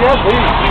yes, please.